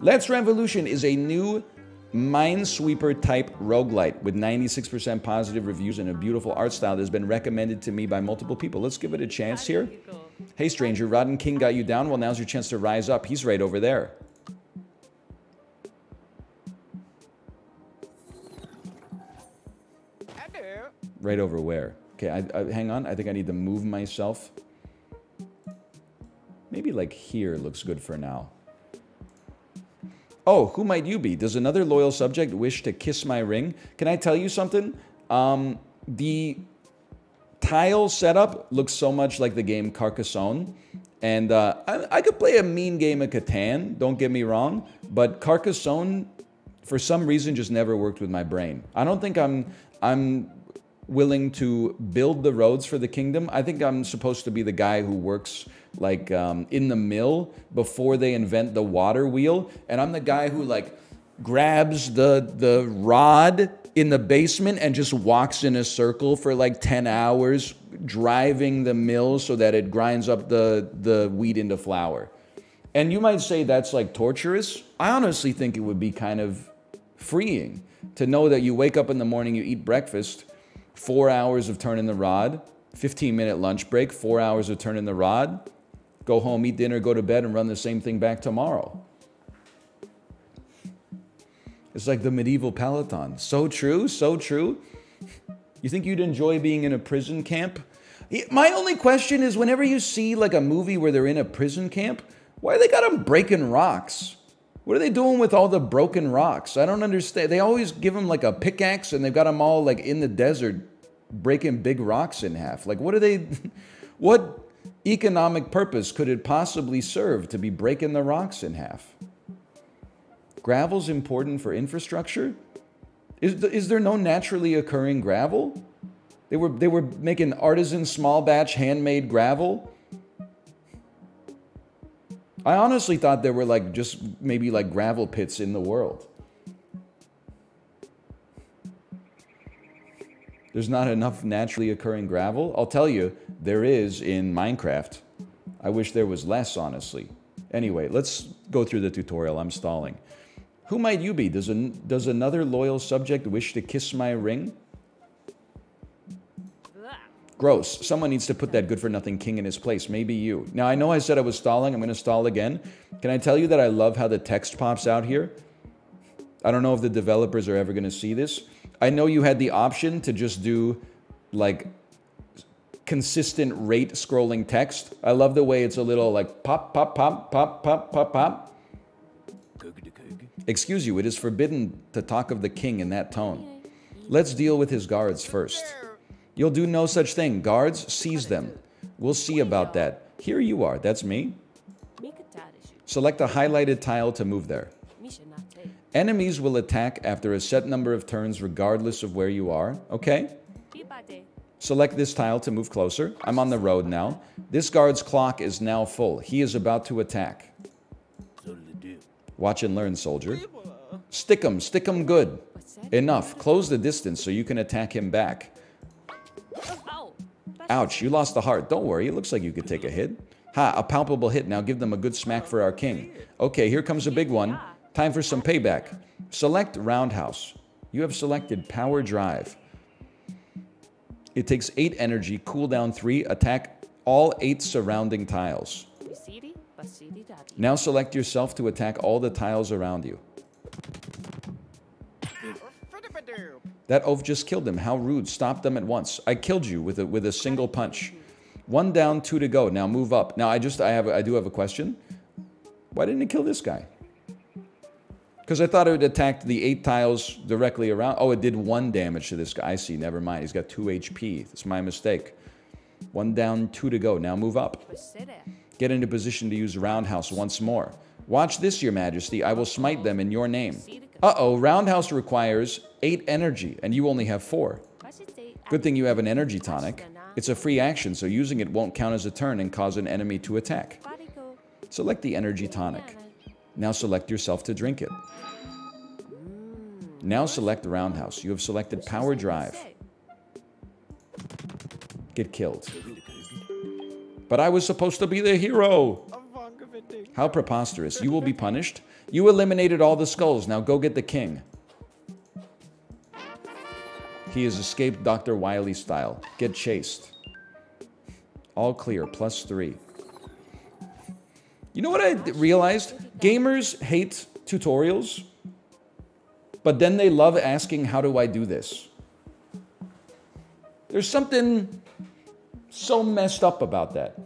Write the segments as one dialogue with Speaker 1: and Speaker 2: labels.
Speaker 1: Let's Revolution is a new Minesweeper type roguelite with 96% positive reviews and a beautiful art style that has been recommended to me by multiple people. Let's give it a chance here. Hey, stranger, Rotten King got you down. Well, now's your chance to rise up. He's right over there. Right over where? Okay, I, I, hang on. I think I need to move myself. Maybe like here looks good for now. Oh, who might you be? Does another loyal subject wish to kiss my ring? Can I tell you something? Um, the tile setup looks so much like the game Carcassonne. And uh, I, I, could play a mean game of Catan, don't get me wrong. But Carcassonne, for some reason, just never worked with my brain. I don't think I'm, I'm willing to build the roads for the kingdom. I think I'm supposed to be the guy who works like um, in the mill before they invent the water wheel, and I'm the guy who like grabs the the rod in the basement and just walks in a circle for like 10 hours driving the mill so that it grinds up the the wheat into flour. And you might say that's like torturous. I honestly think it would be kind of freeing to know that you wake up in the morning, you eat breakfast, four hours of turning the rod, 15 minute lunch break, four hours of turning the rod, go home, eat dinner, go to bed, and run the same thing back tomorrow. It's like the medieval Peloton. So true, so true. You think you'd enjoy being in a prison camp? My only question is whenever you see like a movie where they're in a prison camp, why they got them breaking rocks? What are they doing with all the broken rocks? I don't understand. They always give them like a pickaxe and they've got them all like in the desert breaking big rocks in half. Like what are they what economic purpose could it possibly serve to be breaking the rocks in half? Gravel's important for infrastructure? Is, is there no naturally occurring gravel? They were, they were making artisan small batch handmade gravel. I honestly thought there were like just maybe like gravel pits in the world. There's not enough naturally occurring gravel. I'll tell you, there is in Minecraft. I wish there was less, honestly. Anyway, let's go through the tutorial. I'm stalling. Who might you be? Does, an, does another loyal subject wish to kiss my ring? Gross. Someone needs to put that good-for-nothing king in his place. Maybe you. Now, I know I said I was stalling. I'm going to stall again. Can I tell you that I love how the text pops out here? I don't know if the developers are ever going to see this. I know you had the option to just do, like, consistent rate scrolling text. I love the way it's a little like pop, pop, pop, pop, pop, pop, pop. Excuse you, it is forbidden to talk of the king in that tone. Let's deal with his guards first. You'll do no such thing. Guards, seize them. We'll see about that. Here you are. That's me. Select a highlighted tile to move there. Enemies will attack after a set number of turns regardless of where you are. Okay? Select this tile to move closer. I'm on the road now. This guard's clock is now full. He is about to attack. Watch and learn, soldier. Stick him. Stick him good. Enough. Close the distance so you can attack him back. Ouch, you lost the heart. Don't worry, it looks like you could take a hit. Ha, a palpable hit. Now give them a good smack for our king. Okay, here comes a big one. Time for some payback. Select Roundhouse. You have selected Power Drive. It takes 8 energy, cooldown 3, attack all 8 surrounding tiles. Now select yourself to attack all the tiles around you. That oaf just killed him. How rude. Stop them at once. I killed you with a, with a single punch. One down, two to go. Now move up. Now I just, I have, I do have a question. Why didn't it kill this guy? Because I thought it would attack the eight tiles directly around. Oh, it did one damage to this guy. I see. Never mind. He's got two HP. It's my mistake. One down, two to go. Now move up. Get into position to use Roundhouse once more. Watch this, Your Majesty. I will smite them in your name. Uh-oh, Roundhouse requires 8 energy, and you only have 4. Good thing you have an energy tonic. It's a free action, so using it won't count as a turn and cause an enemy to attack. Select the energy tonic. Now select yourself to drink it. Now select Roundhouse. You have selected Power Drive. Get killed. But I was supposed to be the hero. How preposterous. You will be punished. You eliminated all the skulls. Now go get the king. He has escaped Dr. Wily style. Get chased. All clear, plus three. You know what I realized? Gamers hate tutorials, but then they love asking, how do I do this? There's something so messed up about that.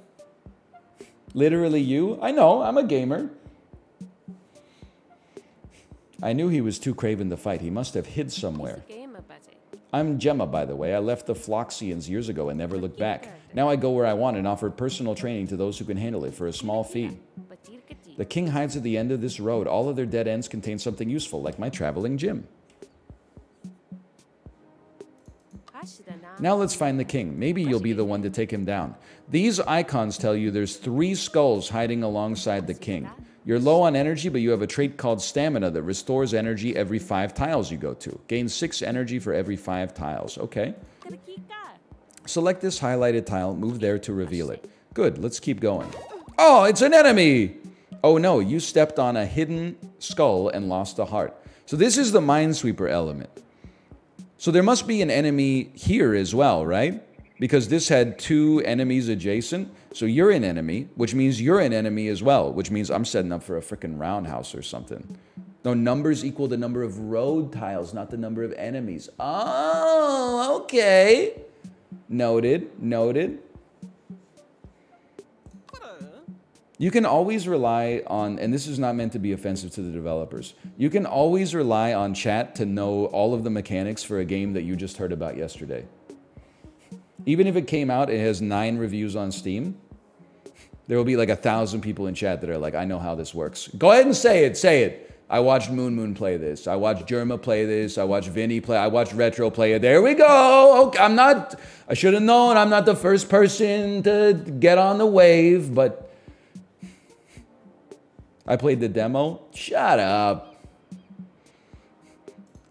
Speaker 1: Literally you? I know, I'm a gamer. I knew he was too craven to fight. He must have hid somewhere. I'm Gemma, by the way. I left the Floxians years ago and never looked back. Now I go where I want and offer personal training to those who can handle it for a small fee. The king hides at the end of this road. All of their dead ends contain something useful, like my traveling gym. Now let's find the king. Maybe you'll be the one to take him down. These icons tell you there's three skulls hiding alongside the king. You're low on energy, but you have a trait called stamina that restores energy every five tiles you go to. Gain six energy for every five tiles. Okay. Select this highlighted tile, move there to reveal it. Good, let's keep going. Oh, it's an enemy! Oh no, you stepped on a hidden skull and lost a heart. So this is the Minesweeper element. So there must be an enemy here as well, right? Because this had two enemies adjacent. So you're an enemy, which means you're an enemy as well, which means I'm setting up for a freaking roundhouse or something. No, numbers equal the number of road tiles, not the number of enemies. Oh, okay. Noted, noted. You can always rely on, and this is not meant to be offensive to the developers, you can always rely on chat to know all of the mechanics for a game that you just heard about yesterday. Even if it came out, it has nine reviews on Steam. There will be like a thousand people in chat that are like, I know how this works. Go ahead and say it, say it. I watched Moon Moon play this. I watched Jerma play this. I watched Vinny play. I watched Retro play it. There we go. Okay, I'm not, I should have known I'm not the first person to get on the wave, but I played the demo. Shut up.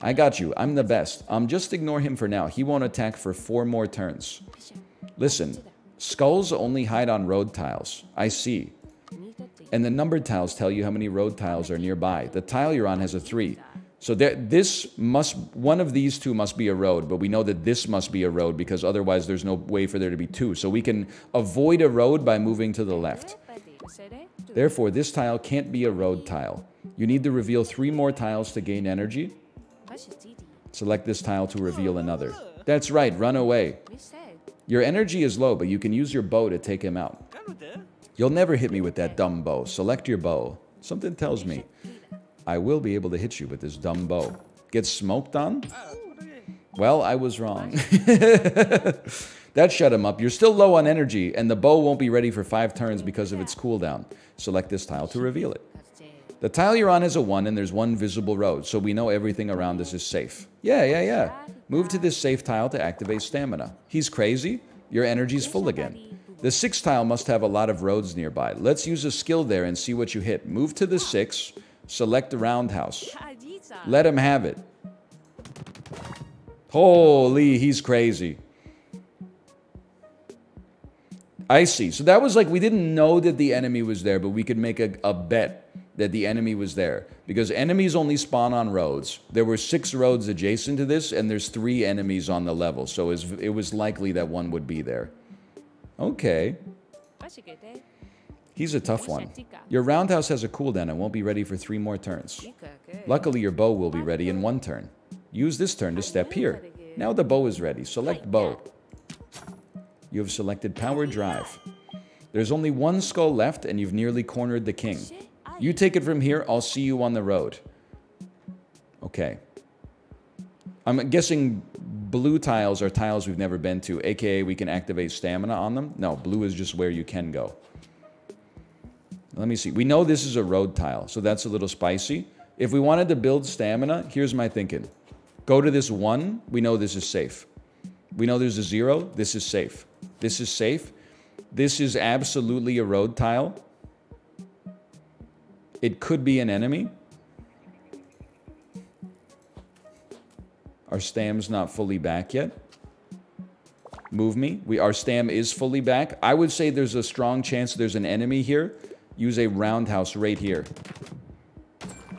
Speaker 1: I got you. I'm the best. Um, just ignore him for now. He won't attack for four more turns. Listen, skulls only hide on road tiles. I see. And the numbered tiles tell you how many road tiles are nearby. The tile you're on has a three. So there, this must, one of these two must be a road, but we know that this must be a road because otherwise there's no way for there to be two. So we can avoid a road by moving to the left. Therefore, this tile can't be a road tile. You need to reveal three more tiles to gain energy. Select this tile to reveal another. That's right, run away. Your energy is low, but you can use your bow to take him out. You'll never hit me with that dumb bow. Select your bow. Something tells me I will be able to hit you with this dumb bow. Get smoked on? Well, I was wrong. that shut him up. You're still low on energy, and the bow won't be ready for five turns because of its cooldown. Select this tile to reveal it. The tile you're on is a 1 and there's one visible road, so we know everything around us is safe. Yeah, yeah, yeah. Move to this safe tile to activate stamina. He's crazy. Your energy's full again. The 6 tile must have a lot of roads nearby. Let's use a skill there and see what you hit. Move to the 6, select the roundhouse. Let him have it. Holy, he's crazy. I see. So that was like, we didn't know that the enemy was there, but we could make a, a bet that the enemy was there because enemies only spawn on roads. There were six roads adjacent to this, and there's three enemies on the level, so it was, likely that one would be there. Okay. He's a tough one. Your roundhouse has a cooldown and won't be ready for three more turns. Luckily, your bow will be ready in one turn. Use this turn to step here. Now the bow is ready. Select bow. You have selected power drive. There's only one skull left and you've nearly cornered the king. You take it from here, I'll see you on the road. Okay. I'm guessing blue tiles are tiles we've never been to, aka we can activate stamina on them. No, blue is just where you can go. Let me see. We know this is a road tile, so that's a little spicy. If we wanted to build stamina, here's my thinking. Go to this one, we know this is safe. We know there's a zero, this is safe. This is safe. This is absolutely a road tile. It could be an enemy. Our stam's not fully back yet. Move me. We, our stam is fully back. I would say there's a strong chance there's an enemy here. Use a roundhouse right here.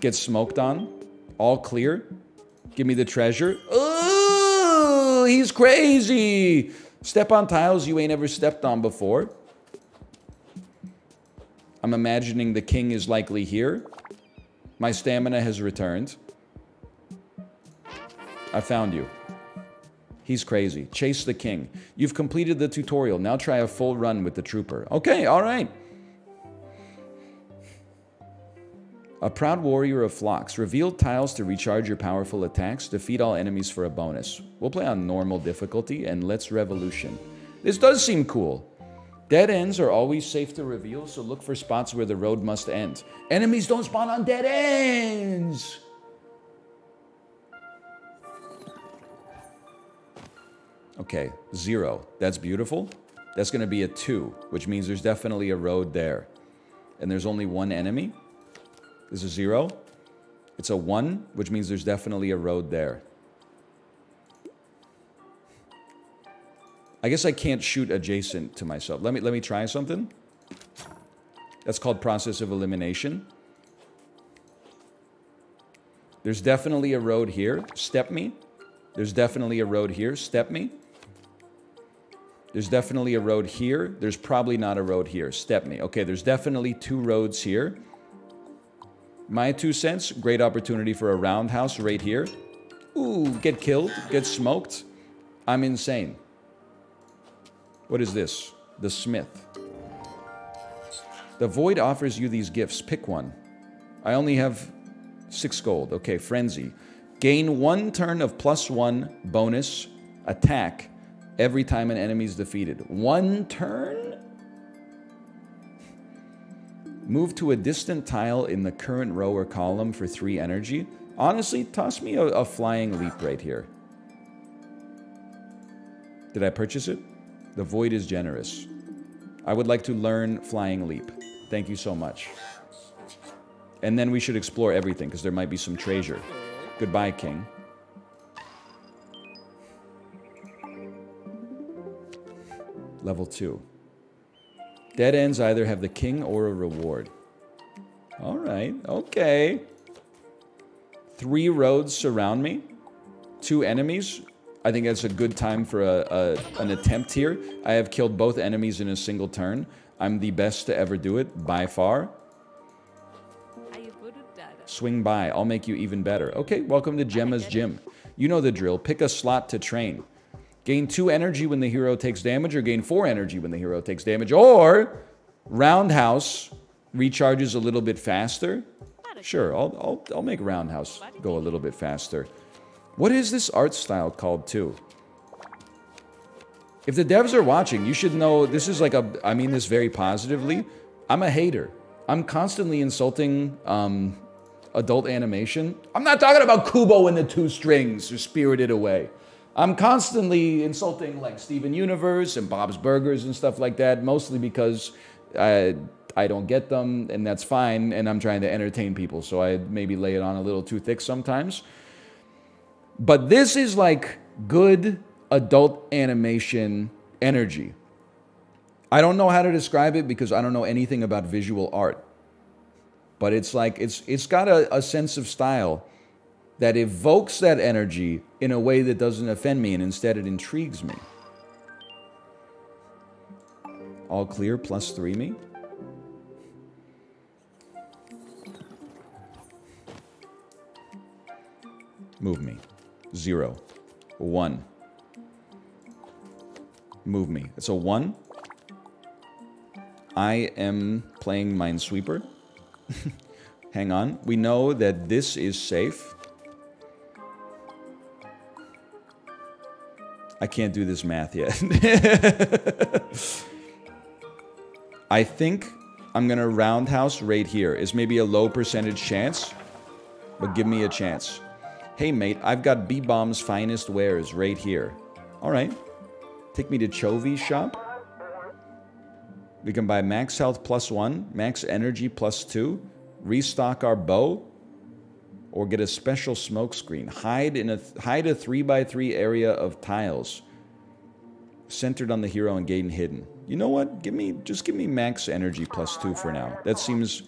Speaker 1: Get smoked on. All clear. Give me the treasure. Oh, he's crazy. Step on tiles you ain't ever stepped on before. I'm imagining the king is likely here. My stamina has returned. I found you. He's crazy. Chase the king. You've completed the tutorial. Now try a full run with the trooper. Okay, all right. A proud warrior of flocks. Reveal tiles to recharge your powerful attacks. Defeat all enemies for a bonus. We'll play on normal difficulty and let's revolution. This does seem cool. Dead ends are always safe to reveal, so look for spots where the road must end. Enemies don't spawn on dead ends! Okay, zero. That's beautiful. That's going to be a two, which means there's definitely a road there. And there's only one enemy. This is zero. It's a one, which means there's definitely a road there. I guess I can't shoot adjacent to myself. Let me, let me try something. That's called process of elimination. There's definitely a road here. Step me. There's definitely a road here. Step me. There's definitely a road here. There's probably not a road here. Step me. Okay, there's definitely two roads here. My two cents, great opportunity for a roundhouse right here. Ooh, get killed, get smoked. I'm insane. What is this? The Smith. The Void offers you these gifts. Pick one. I only have six gold. Okay, Frenzy. Gain one turn of plus one bonus attack every time an enemy is defeated. One turn? Move to a distant tile in the current row or column for three energy. Honestly, toss me a, a flying leap right here. Did I purchase it? The void is generous. I would like to learn flying leap. Thank you so much. And then we should explore everything because there might be some treasure. Goodbye, King. Level 2. Dead ends either have the king or a reward. All right, okay. Three roads surround me. Two enemies. I think that's a good time for a, a, an attempt here. I have killed both enemies in a single turn. I'm the best to ever do it, by far. Swing by. I'll make you even better. Okay, welcome to Gemma's Gym. You know the drill. Pick a slot to train. Gain two energy when the hero takes damage, or gain four energy when the hero takes damage, or Roundhouse recharges a little bit faster. Sure, I'll, I'll, I'll make Roundhouse go a little bit faster. What is this art style called, too? If the devs are watching, you should know this is like a, I mean this very positively. I'm a hater. I'm constantly insulting um, adult animation. I'm not talking about Kubo and the Two Strings or Spirited Away. I'm constantly insulting like Steven Universe and Bob's Burgers and stuff like that, mostly because I, I don't get them, and that's fine, and I'm trying to entertain people, so I maybe lay it on a little too thick sometimes. But this is like good adult animation energy. I don't know how to describe it because I don't know anything about visual art. But it's like it's it's got a, a sense of style that evokes that energy in a way that doesn't offend me and instead it intrigues me. All clear, plus three me. Move me. Zero. One. Move me. It's a one. I am playing Minesweeper. Hang on. We know that this is safe. I can't do this math yet. I think I'm gonna roundhouse right here. It's maybe a low percentage chance, but give me a chance. Hey mate, I've got B-Bomb's finest wares right here. All right, take me to Chovy's shop. We can buy max health plus one, max energy plus two, restock our bow, or get a special smoke screen. Hide in a hide a three by three area of tiles centered on the hero and gain hidden. You know what? Give me just give me max energy plus two for now. That seems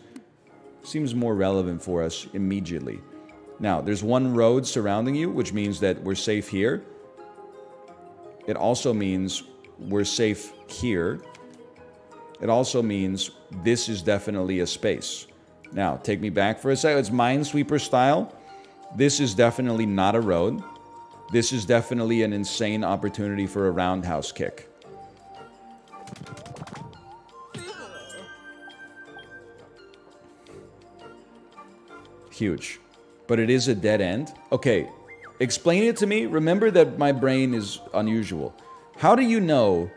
Speaker 1: seems more relevant for us immediately. Now, there's one road surrounding you, which means that we're safe here. It also means we're safe here. It also means this is definitely a space. Now, take me back for a second. It's Minesweeper style. This is definitely not a road. This is definitely an insane opportunity for a roundhouse kick. Huge. But it is a dead end. Okay, explain it to me. Remember that my brain is unusual. How do you know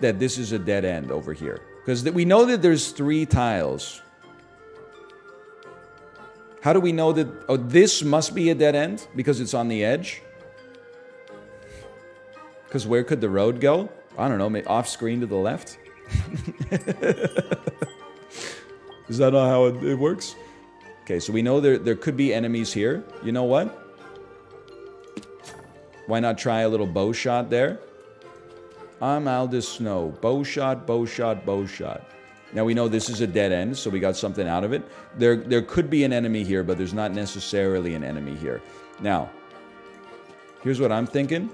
Speaker 1: that this is a dead end over here? Because we know that there's three tiles. How do we know that, oh, this must be a dead end because it's on the edge? Because where could the road go? I don't know, off screen to the left? is that not how it, it works? Okay, so we know there, there could be enemies here. You know what? Why not try a little bow shot there? I'm Aldous Snow. Bow shot, bow shot, bow shot. Now we know this is a dead end, so we got something out of it. There, there could be an enemy here, but there's not necessarily an enemy here. Now, here's what I'm thinking.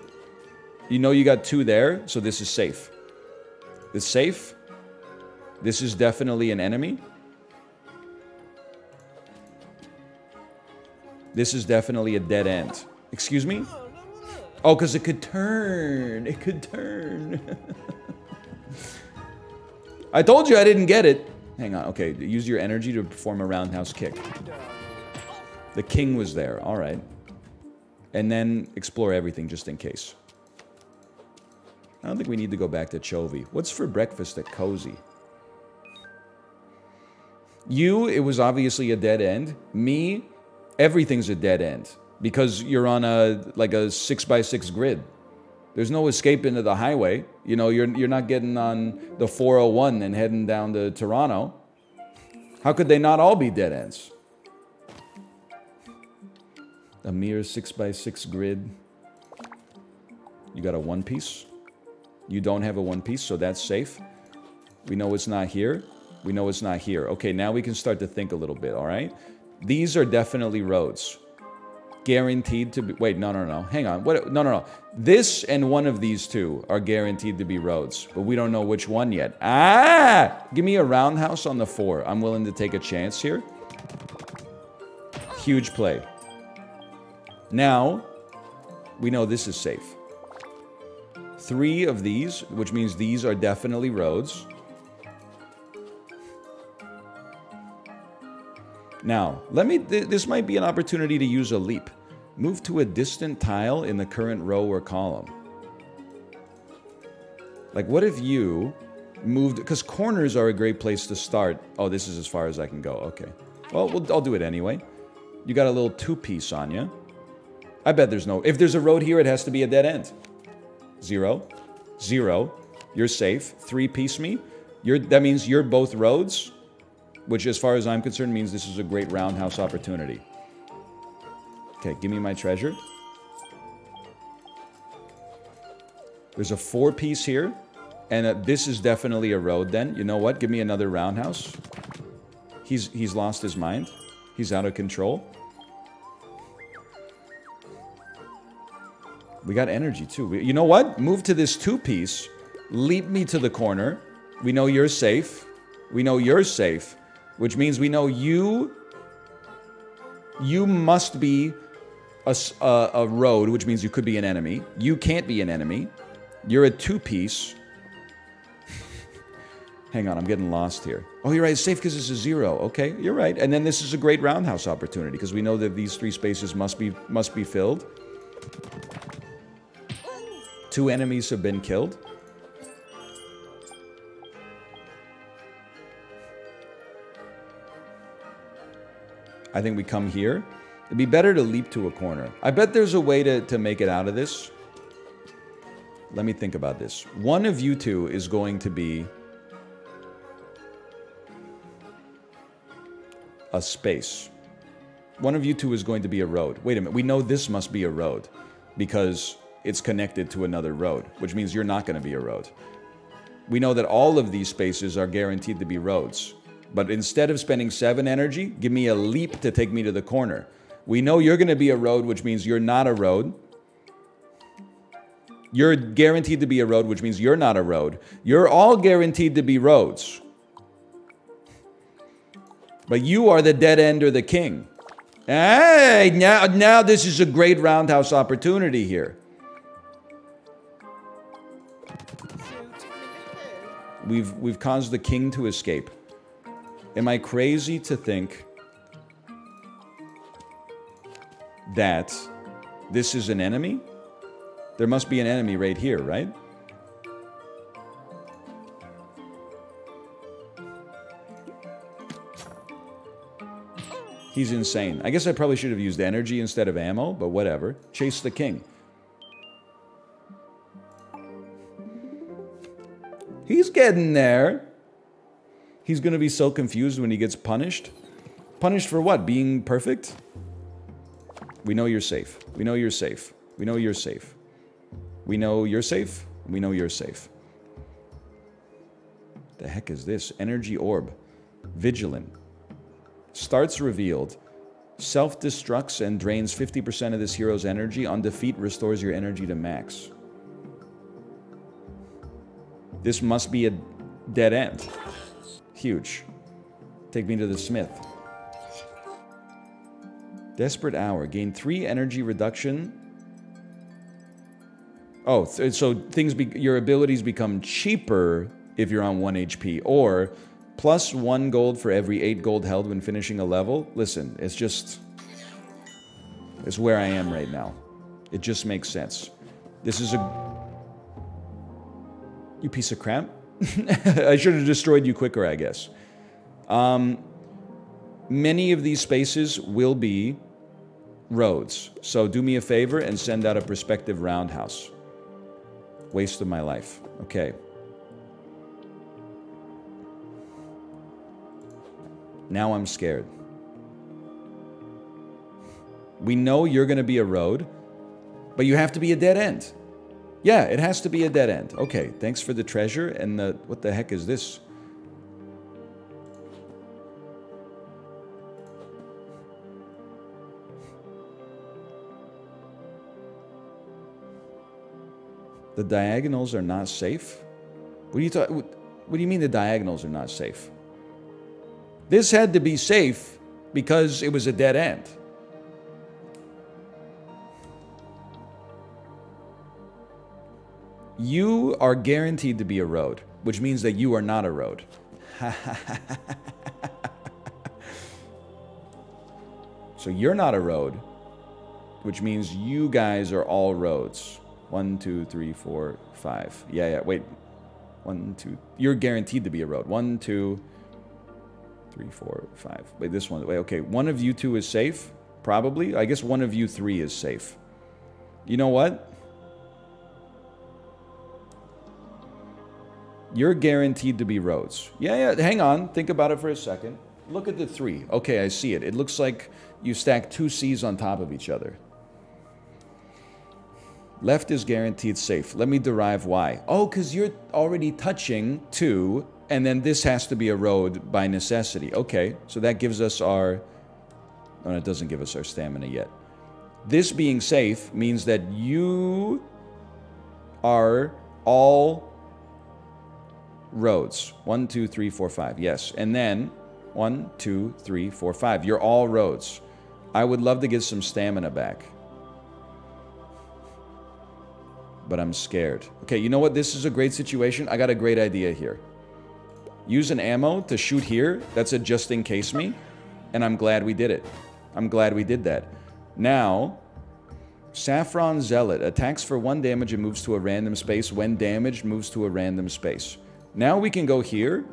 Speaker 1: You know you got two there, so this is safe. It's safe. This is definitely an enemy. This is definitely a dead end. Excuse me? Oh, because it could turn. It could turn. I told you I didn't get it. Hang on. Okay, use your energy to perform a roundhouse kick. The king was there. All right. And then explore everything just in case. I don't think we need to go back to Chovy. What's for breakfast at Cozy? You, it was obviously a dead end. Me, everything's a dead end because you're on a like a six by six grid. There's no escape into the highway. You know, you're you're not getting on the 401 and heading down to Toronto. How could they not all be dead ends? A mere six by six grid. You got a one piece. You don't have a one piece, so that's safe. We know it's not here. We know it's not here. Okay, now we can start to think a little bit, all right? These are definitely roads. Guaranteed to be... Wait, no, no, no. Hang on. What? No, no, no. This and one of these two are guaranteed to be roads. But we don't know which one yet. Ah! Give me a roundhouse on the four. I'm willing to take a chance here. Huge play. Now, we know this is safe. Three of these, which means these are definitely roads. Now, let me, th this might be an opportunity to use a leap. Move to a distant tile in the current row or column. Like, what if you moved, because corners are a great place to start. Oh, this is as far as I can go. Okay. Well, I'll do it anyway. You got a little two-piece on you. I bet there's no, if there's a road here, it has to be a dead end. Zero. Zero. You're safe. Three-piece me. You're, that means you're both roads which as far as I'm concerned means this is a great roundhouse opportunity. Okay, give me my treasure. There's a four piece here, and uh, this is definitely a road then. You know what? Give me another roundhouse. He's, he's lost his mind. He's out of control. We got energy too. You know what? Move to this two piece. Leap me to the corner. We know you're safe. We know you're safe which means we know you you must be a, a, a, road, which means you could be an enemy. You can't be an enemy. You're a two-piece. Hang on, I'm getting lost here. Oh, you're right. It's safe because it's a zero. Okay, you're right. And then this is a great roundhouse opportunity because we know that these three spaces must be must be filled. Two enemies have been killed. I think we come here. It'd be better to leap to a corner. I bet there's a way to, to make it out of this. Let me think about this. One of you two is going to be a space. One of you two is going to be a road. Wait a minute. We know this must be a road because it's connected to another road, which means you're not going to be a road. We know that all of these spaces are guaranteed to be roads But instead of spending 7 energy, give me a leap to take me to the corner. We know you're going to be a road, which means you're not a road. You're guaranteed to be a road, which means you're not a road. You're all guaranteed to be roads. But you are the dead end or the king. Hey, now, now this is a great roundhouse opportunity here. We've, we've caused the king to escape. Am I crazy to think that this is an enemy? There must be an enemy right here, right? He's insane. I guess I probably should have used energy instead of ammo, but whatever. Chase the king. He's getting there. He's going to be so confused when he gets punished. Punished for what? Being perfect? We know you're safe. We know you're safe. We know you're safe. We know you're safe. We know you're safe. The heck is this? Energy orb. Vigilant. Starts revealed. Self-destructs and drains 50% of this hero's energy. On defeat, restores your energy to max. This must be a dead end. Huge. Take me to the smith. Desperate Hour. Gain 3 energy reduction. Oh, uh, so things be, your abilities become cheaper if you're on 1 HP. Or plus 1 gold for every 8 gold held when finishing a level. Listen, it's just... It's where I am right now. It just makes sense. This is a you piece of crap. I should have destroyed you quicker, I guess. Um, many of these spaces will be roads. So do me a favor and send out a prospective roundhouse. Waste of my life. Okay. Now I'm scared. We know you're going to be a road, but you have to be a dead end. Yeah, it has to be a dead end. Okay, thanks for the treasure. And the, what the heck is this? The diagonals are not safe? What do you what do you mean the diagonals are not safe? This had to be safe because it was a dead end. You are guaranteed to be a road, which means that you are not a road. so you're not a road, which means you guys are all roads. One, two, three, four, five. Yeah, yeah, wait. One, two. You're guaranteed to be a road. One, two, three, four, five. Wait, this one. Wait, okay. One of you two is safe, probably. I guess one of you three is safe. You know what? You're guaranteed to be roads. Yeah, yeah, hang on. Think about it for a second. Look at the three. Okay, I see it. It looks like you stack two C's on top of each other. Left is guaranteed safe. Let me derive why. Oh, because you're already touching two, and then this has to be a road by necessity. Okay, so that gives us our... No, it doesn't give us our stamina yet. This being safe means that you are all roads. One, two, three, four, five. Yes. And then one, two, three, four, five. You're all roads. I would love to get some stamina back. But I'm scared. Okay, you know what? This is a great situation. I got a great idea here. Use an ammo to shoot here. That's a just in case me. And I'm glad we did it. I'm glad we did that. Now, Saffron Zealot attacks for one damage and moves to a random space. When damaged, moves to a random space. Now we can go here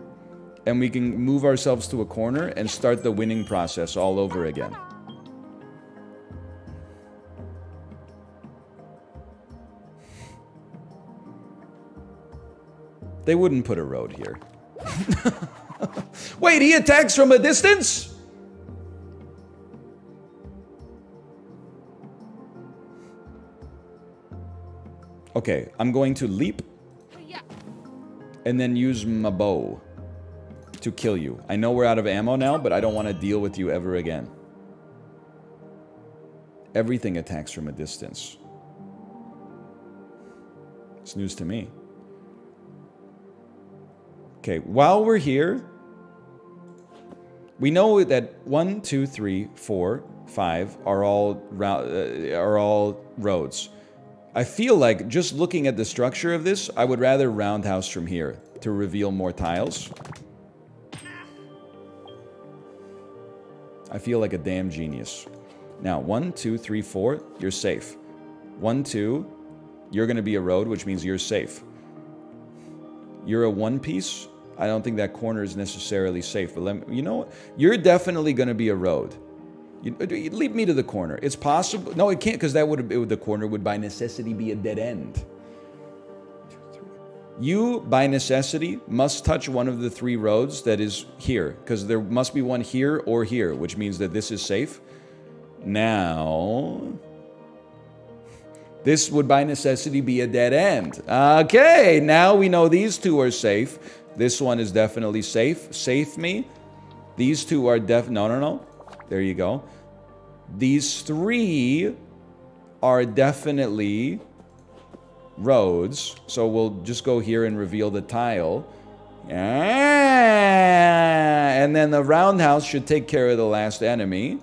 Speaker 1: and we can move ourselves to a corner and start the winning process all over again. They wouldn't put a road here. Wait, he attacks from a distance? Okay, I'm going to leap and then use my bow. to kill you. I know we're out of ammo now, but I don't want to deal with you ever again. Everything attacks from a distance. It's news to me. Okay, while we're here, we know that one, two, three, four, five are all uh, are all roads. I feel like just looking at the structure of this, I would rather roundhouse from here to reveal more tiles. I feel like a damn genius. Now, one, two, three, four, you're safe. One, two, you're going to be a road, which means you're safe. You're a one piece. I don't think that corner is necessarily safe. But let me, you know, what? you're definitely going to be a road. Uh, you, lead me to the corner. It's possible. No, it can't because that would, would the corner would by necessity be a dead end. You, by necessity, must touch one of the three roads that is here, because there must be one here or here, which means that this is safe. Now, this would by necessity be a dead end. Okay, now we know these two are safe. This one is definitely safe. Safe me. These two are def... No, no, no. There you go. These three are definitely roads. So we'll just go here and reveal the tile. And then the roundhouse should take care of the last enemy.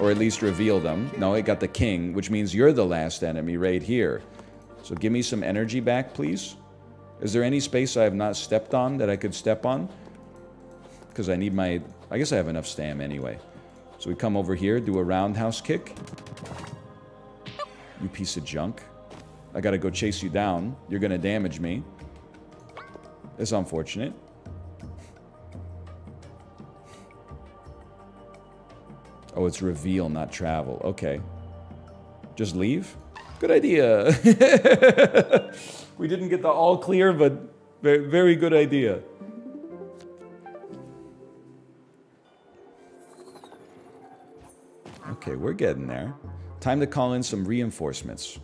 Speaker 1: Or at least reveal them. No, it got the king, which means you're the last enemy right here. So give me some energy back, please. Is there any space I have not stepped on that I could step on? Because I need my... I guess I have enough stam anyway. So we come over here, do a roundhouse kick. You piece of junk. I gotta go chase you down. You're gonna damage me. It's unfortunate. Oh, it's reveal, not travel. Okay. Just leave? Good idea. we didn't get the all clear, but very, very good idea. We're getting there. Time to call in some reinforcements.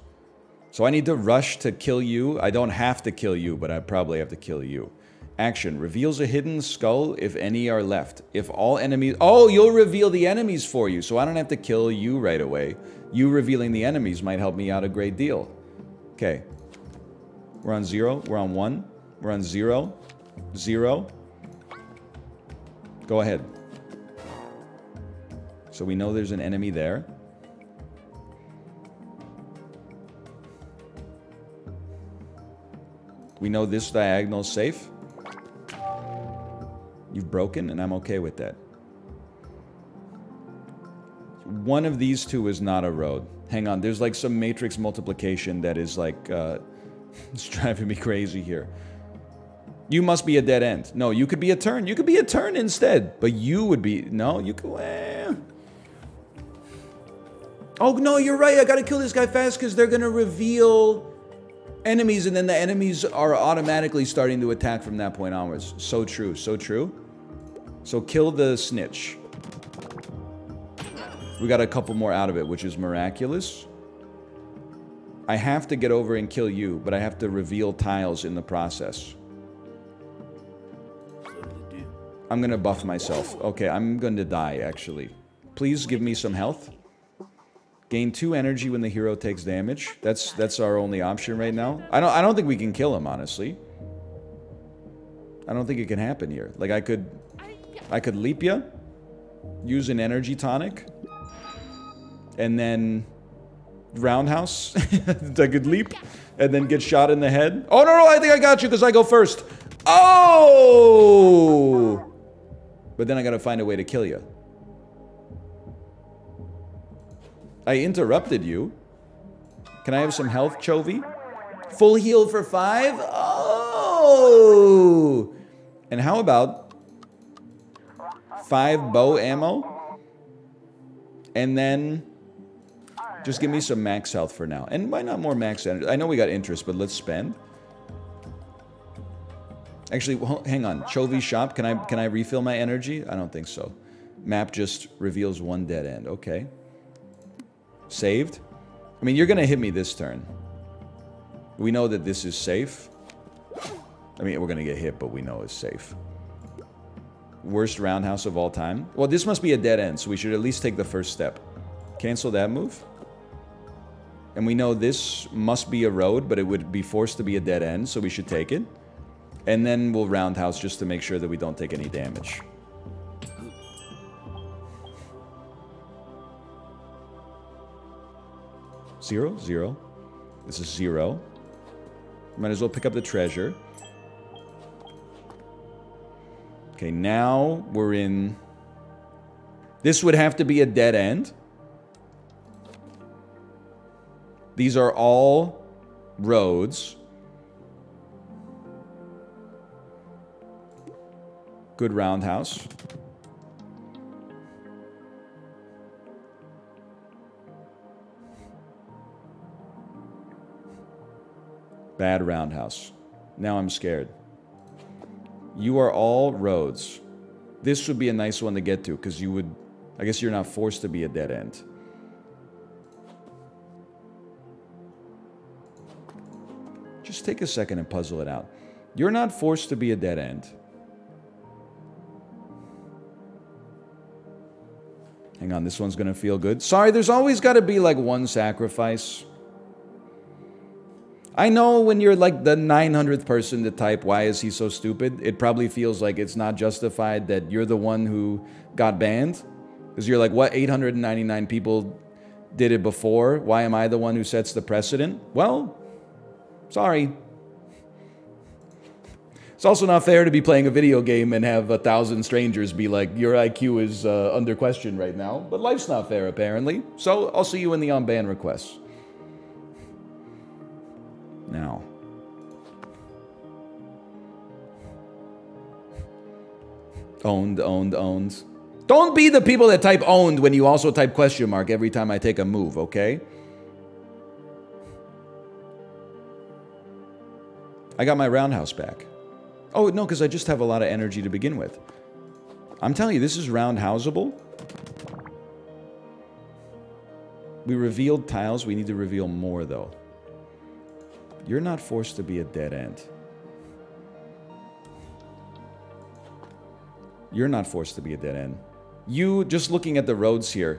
Speaker 1: So I need to rush to kill you. I don't have to kill you, but I probably have to kill you. Action. Reveals a hidden skull if any are left. If all enemies... Oh, you'll reveal the enemies for you, so I don't have to kill you right away. You revealing the enemies might help me out a great deal. Okay. We're on zero. We're on one. We're on zero. Zero. Go ahead. So we know there's an enemy there. We know this diagonal is safe. You've broken, and I'm okay with that. One of these two is not a road. Hang on, there's like some matrix multiplication that is like, uh, it's driving me crazy here. You must be a dead end. No, you could be a turn. You could be a turn instead. But you would be, no, you could, eh. Oh, no, you're right. I gotta kill this guy fast because they're gonna reveal enemies and then the enemies are automatically starting to attack from that point onwards. So true, so true. So kill the snitch. We got a couple more out of it, which is miraculous. I have to get over and kill you, but I have to reveal tiles in the process. I'm gonna buff myself. Okay, I'm to die, actually. Please give me some health. Gain two energy when the hero takes damage. That's that's our only option right now. I don't I don't think we can kill him, honestly. I don't think it can happen here. Like I could I could leap you, use an energy tonic, and then roundhouse. I could leap and then get shot in the head. Oh no no, I think I got you because I go first. Oh! But then I gotta find a way to kill you. I interrupted you. Can I have some health, Chovy? Full heal for five? Oh! And how about five bow ammo? And then just give me some max health for now. And why not more max energy? I know we got interest, but let's spend. Actually, well, hang on. Chovy shop. Can I can I refill my energy? I don't think so. Map just reveals one dead end. Okay. Saved. I mean, you're going to hit me this turn. We know that this is safe. I mean, we're going to get hit, but we know it's safe. Worst roundhouse of all time. Well, this must be a dead end, so we should at least take the first step. Cancel that move. And we know this must be a road, but it would be forced to be a dead end, so we should take it. And then we'll roundhouse just to make sure that we don't take any damage. Zero, zero. This is zero. Might as well pick up the treasure. Okay, now we're in... This would have to be a dead end. These are all roads. Good roundhouse. Bad roundhouse. Now I'm scared. You are all roads. This would be a nice one to get to because you would... I guess you're not forced to be a dead end. Just take a second and puzzle it out. You're not forced to be a dead end. Hang on, this one's going to feel good. Sorry, there's always got to be like one sacrifice. I know when you're like the 900th person to type, why is he so stupid? It probably feels like it's not justified that you're the one who got banned. Because you're like, what, 899 people did it before? Why am I the one who sets the precedent? Well, sorry. It's also not fair to be playing a video game and have a thousand strangers be like, your IQ is uh, under question right now. But life's not fair, apparently. So I'll see you in the unban requests. Now. Owned, owned, owned. Don't be the people that type owned when you also type question mark every time I take a move, okay? I got my roundhouse back. Oh, no, because I just have a lot of energy to begin with. I'm telling you, this is roundhouseable. We revealed tiles. We need to reveal more, though. You're not forced to be a dead end. You're not forced to be a dead end. You, just looking at the roads here,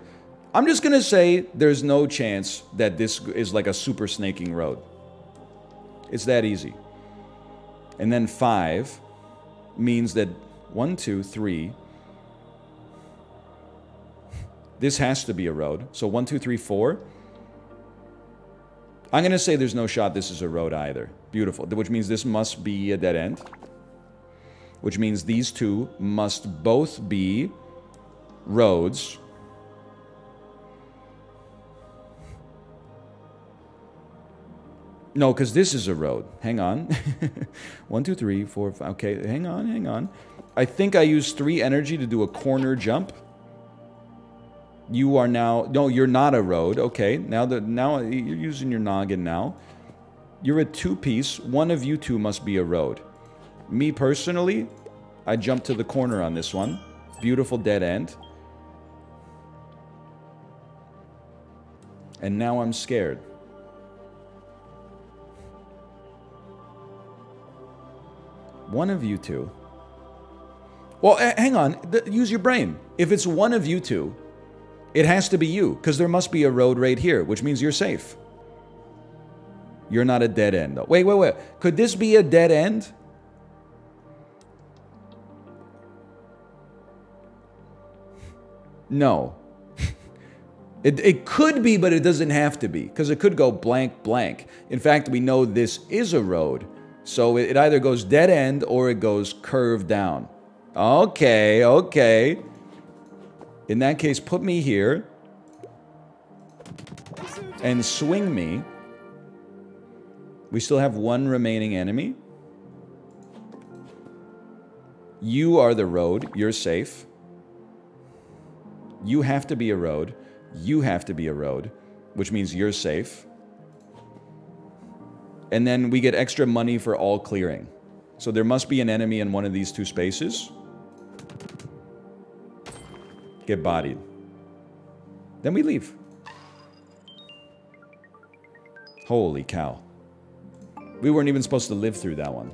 Speaker 1: I'm just to say there's no chance that this is like a super snaking road. It's that easy. And then five means that one, two, three. This has to be a road. So one, two, three, four. I'm going to say there's no shot this is a road either. Beautiful. Which means this must be a dead end. Which means these two must both be roads. No, because this is a road. Hang on. One, two, three, four, five. Okay, hang on, hang on. I think I used three energy to do a corner jump. You are now... No, you're not a road. Okay, now, the, now you're using your noggin now. You're a two-piece. One of you two must be a road. Me personally, I jumped to the corner on this one. Beautiful dead end. And now I'm scared. One of you two. Well, hang on. Use your brain. If it's one of you two, it has to be you, because there must be a road right here, which means you're safe. You're not a dead end, though. Wait, wait, wait. Could this be a dead end? No. it, it could be, but it doesn't have to be, because it could go blank, blank. In fact, we know this is a road, so it either goes dead end or it goes curved down. Okay, okay. In that case, put me here. And swing me. We still have one remaining enemy. You are the road. You're safe. You have to be a road. You have to be a road, which means you're safe and then we get extra money for all clearing. So there must be an enemy in one of these two spaces. Get bodied. Then we leave. Holy cow. We weren't even supposed to live through that one.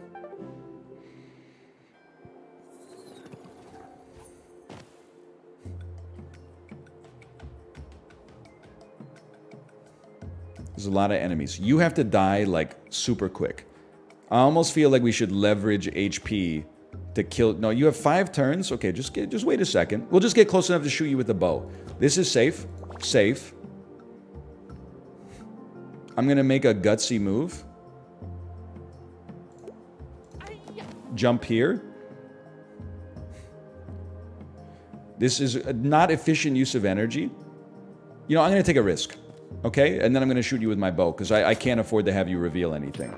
Speaker 1: There's a lot of enemies. You have to die, like, super quick. I almost feel like we should leverage HP to kill... No, you have five turns? Okay, just get, just wait a second. We'll just get close enough to shoot you with the bow. This is safe. Safe. I'm gonna make a gutsy move. Jump here. This is not efficient use of energy. You know, I'm gonna take a risk. Okay? And then I'm gonna shoot you with my bow, because I, I can't afford to have you reveal anything.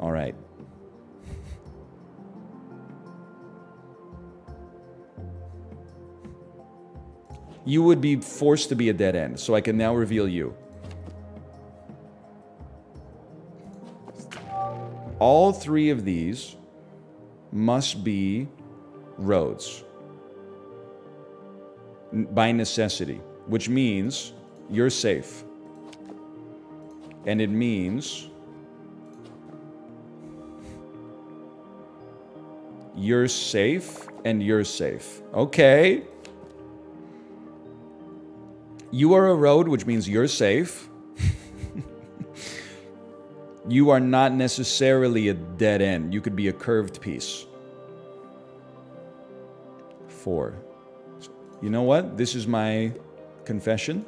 Speaker 1: Alright. You would be forced to be a dead end, so I can now reveal you. All three of these must be roads by necessity, which means you're safe. And it means you're safe and you're safe. Okay. You are a road, which means you're safe. you are not necessarily a dead end. You could be a curved piece. Four. You know what? This is my confession.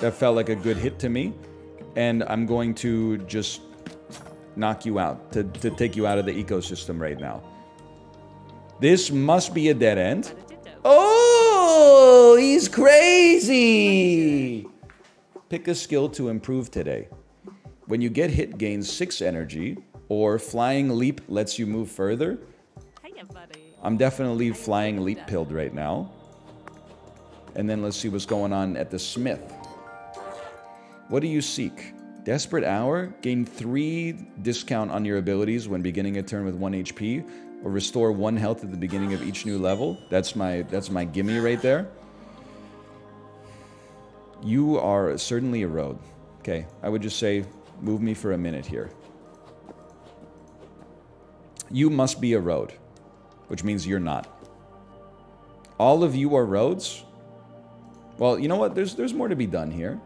Speaker 1: That felt like a good hit to me. And I'm going to just knock you out, to, to take you out of the ecosystem right now. This must be a dead end. He's crazy! Pick a skill to improve today. When you get hit, gain 6 energy, or Flying Leap lets you move further. I'm definitely Flying Leap pilled right now. And then let's see what's going on at the Smith. What do you seek? Desperate Hour? Gain 3 discount on your abilities when beginning a turn with 1 HP or restore one health at the beginning of each new level. That's my that's my gimme right there. You are certainly a road. Okay, I would just say move me for a minute here. You must be a road, which means you're not. All of you are roads? Well, you know what? There's there's more to be done here.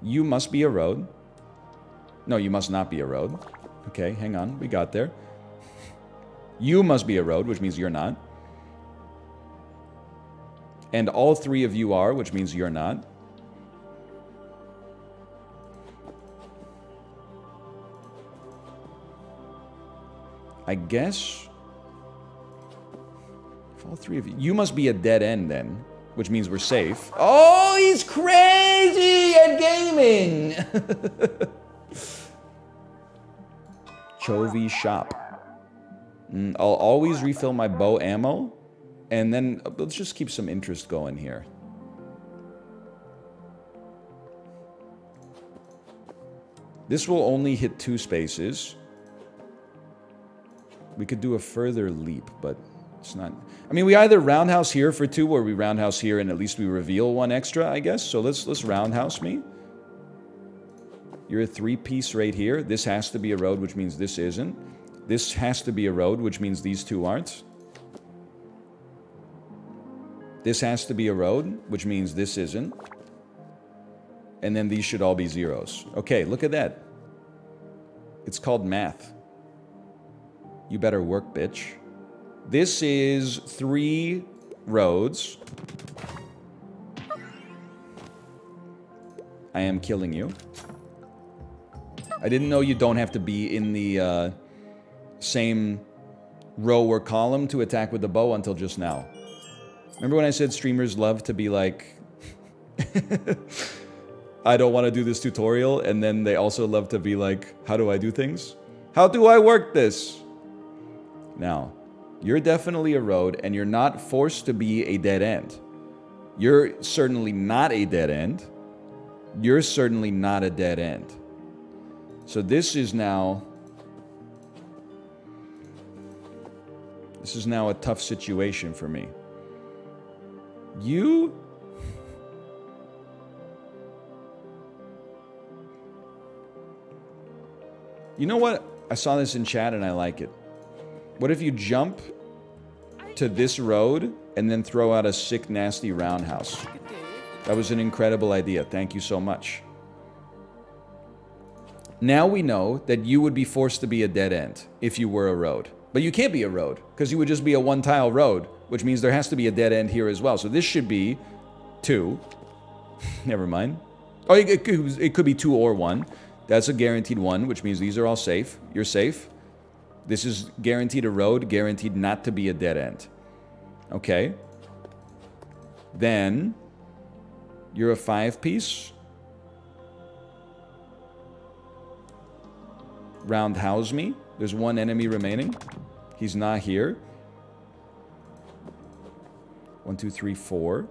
Speaker 1: You must be a road. No, you must not be a road. Okay, hang on. We got there. You must be a road, which means you're not. And all three of you are, which means you're not. I guess... If all three of you... You must be a dead end, then. Which means we're safe. Oh, he's crazy at gaming! Chovy shop. Mm, I'll always refill my bow ammo. And then uh, let's just keep some interest going here. This will only hit two spaces. We could do a further leap, but it's not... I mean, we either roundhouse here for two, or we roundhouse here and at least we reveal one extra, I guess. So let's let's roundhouse me. You're a three-piece right here. This has to be a road, which means this isn't. This has to be a road, which means these two aren't. This has to be a road, which means this isn't. And then these should all be zeros. Okay, look at that. It's called math. You better work, bitch. This is three roads. I am killing you. I didn't know you don't have to be in the uh, same row or column to attack with the bow until just now. Remember when I said streamers love to be like... I don't want to do this tutorial, and then they also love to be like, how do I do things? How do I work this? Now, you're definitely a road, and you're not forced to be a dead end. You're certainly not a dead end. You're certainly not a dead end. So this is now... This is now a tough situation for me. You... You know what? I saw this in chat and I like it. What if you jump to this road and then throw out a sick, nasty roundhouse. That was an incredible idea. Thank you so much. Now we know that you would be forced to be a dead end if you were a road. But you can't be a road, because you would just be a one-tile road, which means there has to be a dead end here as well. So this should be two. Never mind. Oh, it, it, could, it could be two or one. That's a guaranteed one, which means these are all safe. You're safe. This is guaranteed a road, guaranteed not to be a dead end. Okay. Then, you're a five piece. Roundhouse me. There's one enemy remaining. He's not here. One, two, three, four.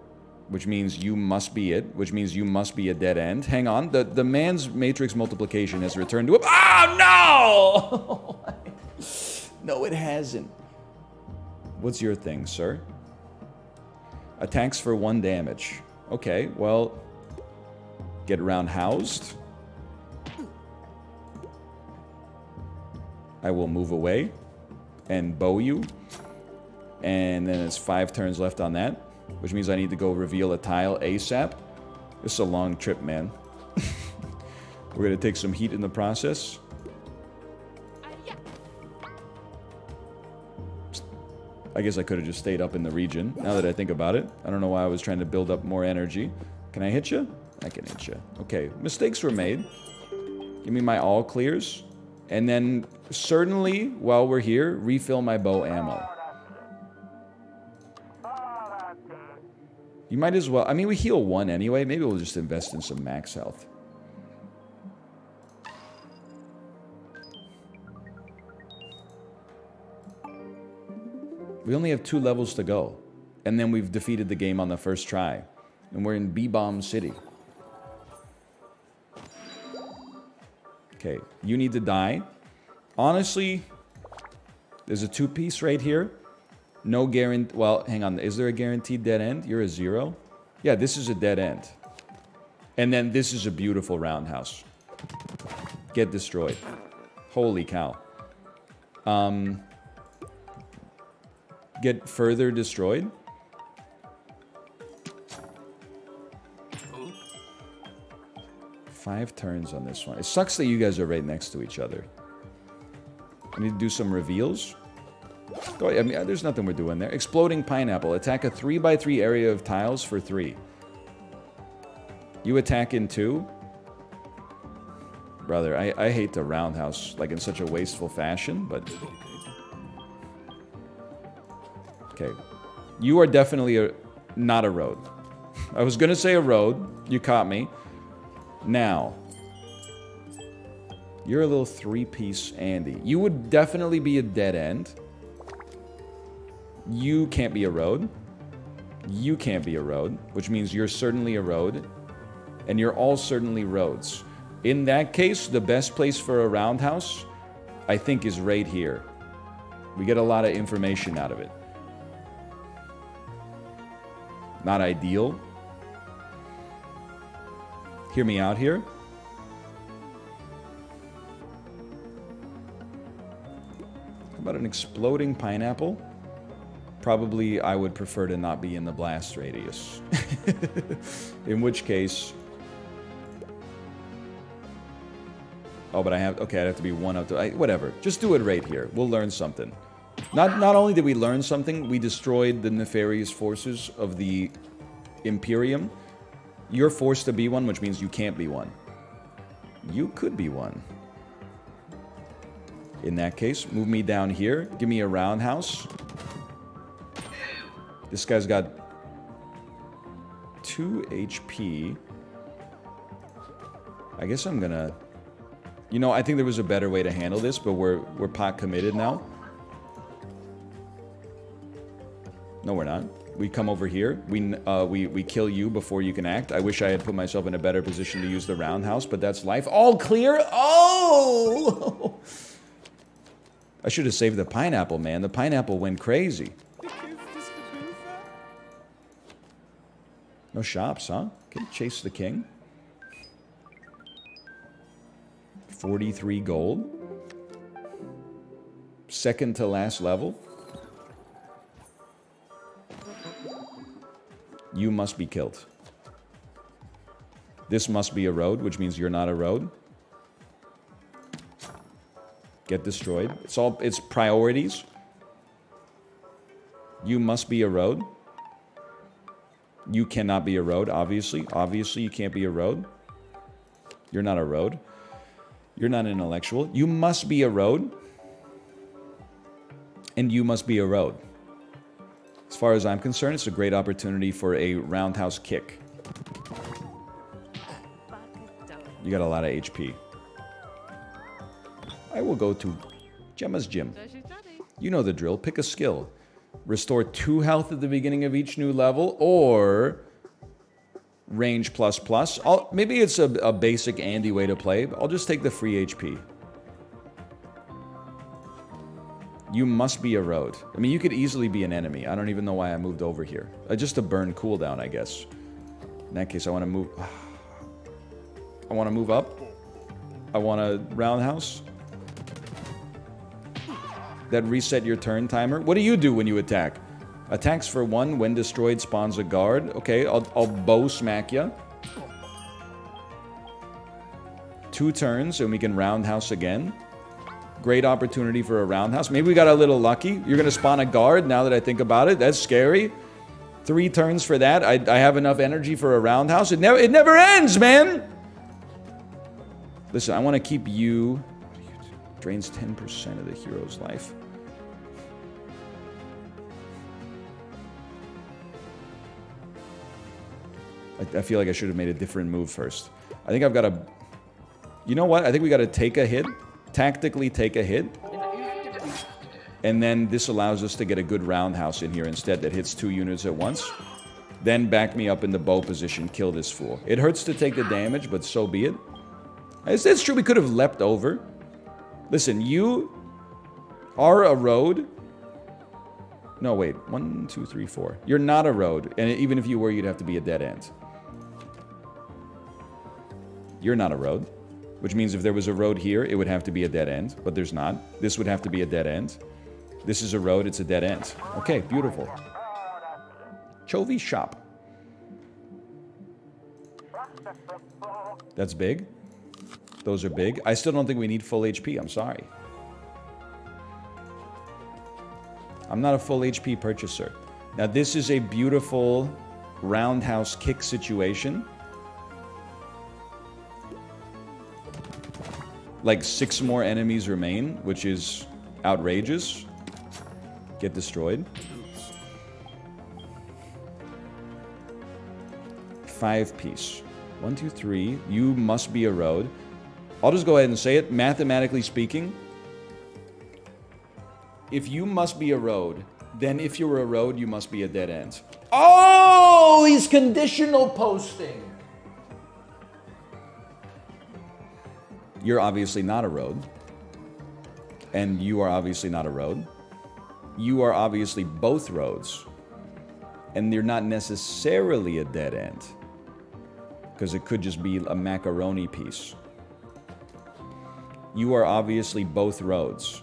Speaker 1: Which means you must be it. Which means you must be a dead end. Hang on. The, the man's matrix multiplication has returned to a... Oh, no! no, it hasn't. What's your thing, sir? Attacks for one damage. Okay, well... Get around housed. I will move away and bow you. And then it's five turns left on that, which means I need to go reveal a tile ASAP. This is a long trip, man. We're going to take some heat in the process. I guess I could have just stayed up in the region, now that I think about it. I don't know why I was trying to build up more energy. Can I hit you? I can hit you. Okay, mistakes were made. Give me my all clears. And then, certainly, while we're here, refill my bow ammo. You might as well... I mean, we heal one anyway. Maybe we'll just invest in some max health. We only have two levels to go. And then we've defeated the game on the first try. And we're in B-Bomb City. Okay, you need to die. Honestly, there's a two-piece right here. No guarantee... Well, hang on. Is there a guaranteed dead end? You're a zero? Yeah, this is a dead end. And then this is a beautiful roundhouse. Get destroyed. Holy cow. Um, get further destroyed. Five turns on this one. It sucks that you guys are right next to each other. I need to do some reveals. Go. I mean, there's nothing we're doing there. Exploding Pineapple. Attack a 3x3 area of tiles for 3. You attack in 2. Brother, I, I hate the roundhouse, like in such a wasteful fashion, but... Okay. You are definitely a, not a road. I was gonna say a road. You caught me. Now, you're a little three-piece Andy. You would definitely be a dead end. You can't be a road. You can't be a road, which means you're certainly a road. And you're all certainly roads. In that case, the best place for a roundhouse, I think, is right here. We get a lot of information out of it. Not ideal, Hear me out here. How about an exploding pineapple? Probably I would prefer to not be in the blast radius. in which case... Oh, but I have... Okay, I'd have to be one up to... I, whatever. Just do it right here. We'll learn something. Not, not only did we learn something, we destroyed the nefarious forces of the Imperium. You're forced to be one, which means you can't be one. You could be one. In that case, move me down here. Give me a roundhouse. This guy's got 2 HP. I guess I'm gonna... You know, I think there was a better way to handle this, but we're, we're pot committed now. No, we're not. We come over here. We, uh, we, we kill you before you can act. I wish I had put myself in a better position to use the roundhouse, but that's life. All clear? Oh! I should have saved the pineapple, man. The pineapple went crazy. No shops, huh? Can chase the king. 43 gold. Second to last level. You must be killed. This must be a road, which means you're not a road. Get destroyed. It's all it's priorities. You must be a road. You cannot be a road, obviously. Obviously, you can't be a road. You're not a road. You're not intellectual. You must be a road. And you must be a road. As far as I'm concerned, it's a great opportunity for a roundhouse kick. You got a lot of HP. I will go to Gemma's gym. You know the drill. Pick a skill. Restore 2 health at the beginning of each new level, or range plus plus. I'll, maybe it's a, a basic Andy way to play. I'll just take the free HP. You must be a road. I mean, you could easily be an enemy. I don't even know why I moved over here. Uh, just a burn cooldown, I guess. In that case, I want to move... I want to move up. I want to roundhouse. That reset your turn timer. What do you do when you attack? Attacks for one. When destroyed, spawns a guard. Okay, I'll, I'll bow smack you. Two turns, and we can roundhouse again. Great opportunity for a roundhouse. Maybe we got a little lucky. You're going to spawn a guard now that I think about it. That's scary. Three turns for that. I, I have enough energy for a roundhouse. It never, it never ends, man! Listen, I want to keep you... Drains 10% of the hero's life. I, I feel like I should have made a different move first. I think I've got to... You know what? I think we got to take a hit. Tactically take a hit. And then this allows us to get a good roundhouse in here instead that hits two units at once. Then back me up in the bow position, kill this fool. It hurts to take the damage, but so be it. It's, it's true we could have leapt over. Listen, you are a road. No, wait. One, two, three, four. You're not a road. And even if you were, you'd have to be a dead end. You're not a road. Which means if there was a road here, it would have to be a dead end. But there's not. This would have to be a dead end. This is a road, it's a dead end. Okay, beautiful. Chovy shop. That's big. Those are big. I still don't think we need full HP. I'm sorry. I'm not a full HP purchaser. Now, this is a beautiful roundhouse kick situation. Like six more enemies remain, which is outrageous. Get destroyed. Five piece. One, two, three. You must be a road. I'll just go ahead and say it. Mathematically speaking, if you must be a road, then if you're a road, you must be a dead end. Oh, he's conditional posting. You're obviously not a road. And you are obviously not a road. You are obviously both roads. And you're not necessarily a dead end. Because it could just be a macaroni piece. You are obviously both roads.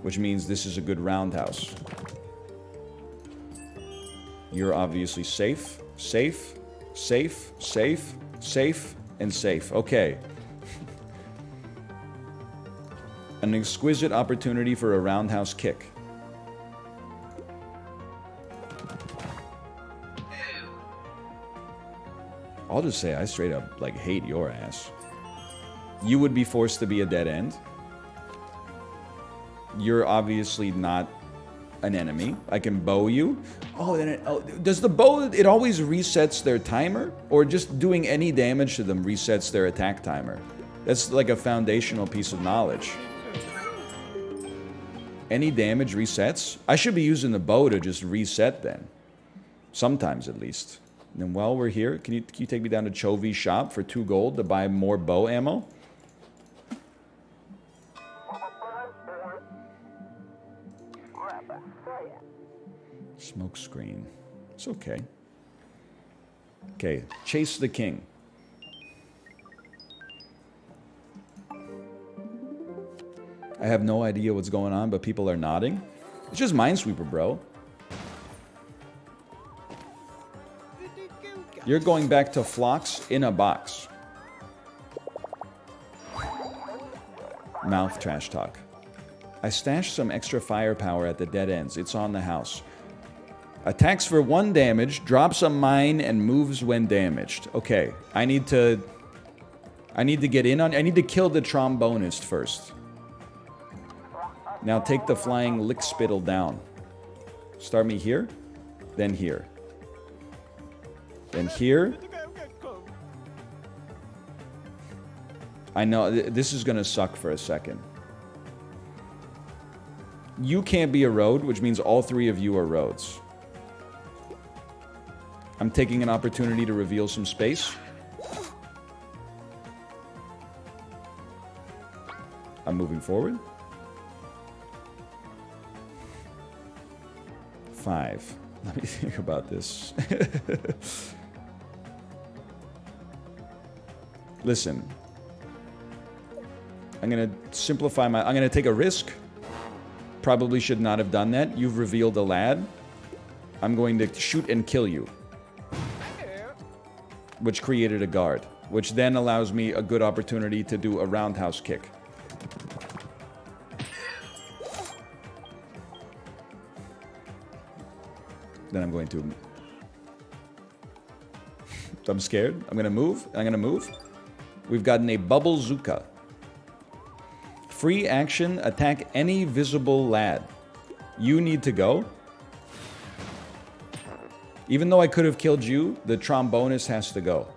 Speaker 1: Which means this is a good roundhouse. You're obviously safe, safe, safe, safe, safe, and safe. Okay. An exquisite opportunity for a roundhouse kick. I'll just say I straight up, like, hate your ass. You would be forced to be a dead end. You're obviously not an enemy. I can bow you. Oh, then it, oh, does the bow, it always resets their timer? Or just doing any damage to them resets their attack timer? That's like a foundational piece of knowledge. Any damage resets? I should be using the bow to just reset then. Sometimes at least. And while we're here, can you, can you take me down to Chovy's shop for two gold to buy more bow ammo? Smoke screen. It's okay. Okay, chase the king. I have no idea what's going on, but people are nodding. It's just Minesweeper, bro. You're going back to Phlox in a box. Mouth trash talk. I stashed some extra firepower at the dead ends. It's on the house. Attacks for one damage, drops a mine, and moves when damaged. Okay, I need to... I need to get in on... I need to kill the trombonist first. Now take the flying lick spittle down. Start me here, then here. Then here. I know, th this is gonna suck for a second. You can't be a road, which means all three of you are roads. I'm taking an opportunity to reveal some space. I'm moving forward. Five. Let me think about this. Listen. I'm going to simplify my... I'm going to take a risk. Probably should not have done that. You've revealed a lad. I'm going to shoot and kill you which created a guard, which then allows me a good opportunity to do a roundhouse kick. Then I'm going to... I'm scared. I'm going to move. I'm going to move. We've gotten a Bubblezooka. Free action, attack any visible lad. You need to go. Even though I could have killed you, the trombonist has to go.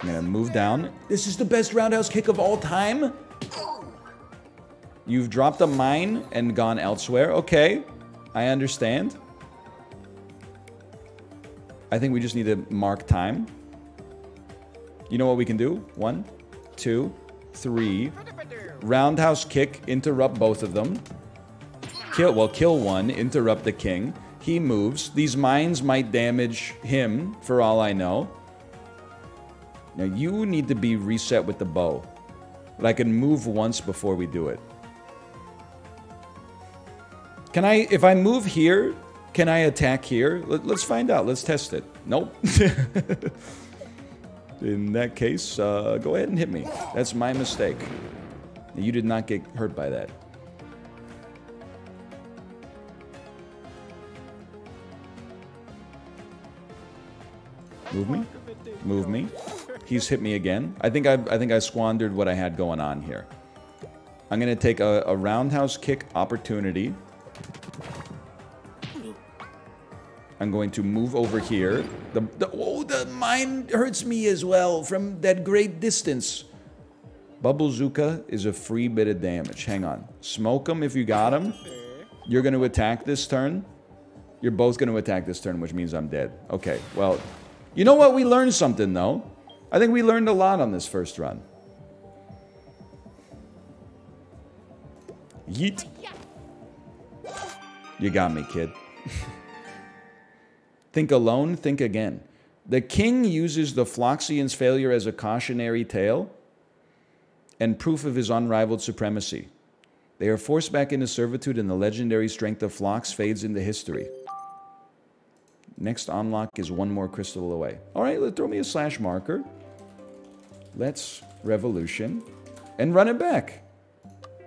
Speaker 1: I'm gonna move down. This is the best roundhouse kick of all time? You've dropped a mine and gone elsewhere. Okay, I understand. I think we just need to mark time. You know what we can do? One, two, three. Roundhouse kick, interrupt both of them. Kill, well, kill one, interrupt the king. He moves. These mines might damage him, for all I know. Now, you need to be reset with the bow. But I can move once before we do it. Can I, if I move here, can I attack here? Let, us find out. Let's test it. Nope. In that case, uh, go ahead and hit me. That's my mistake. You did not get hurt by that. Move me. Move me. He's hit me again. I think I, I think I squandered what I had going on here. I'm going to take a, a roundhouse kick opportunity. I'm going to move over here. The, the, oh, the mine hurts me as well from that great distance. Bubblezooka is a free bit of damage. Hang on. Smoke him if you got him. You're going to attack this turn. You're both going to attack this turn, which means I'm dead. Okay, well, you know what? We learned something, though. I think we learned a lot on this first run. Yeet. You got me, kid. think alone, think again. The king uses the Phloxian's failure as a cautionary tale and proof of his unrivaled supremacy. They are forced back into servitude and the legendary strength of Phlox fades into history. Next unlock is one more crystal away. All right, let throw me a slash marker. Let's revolution and run it back.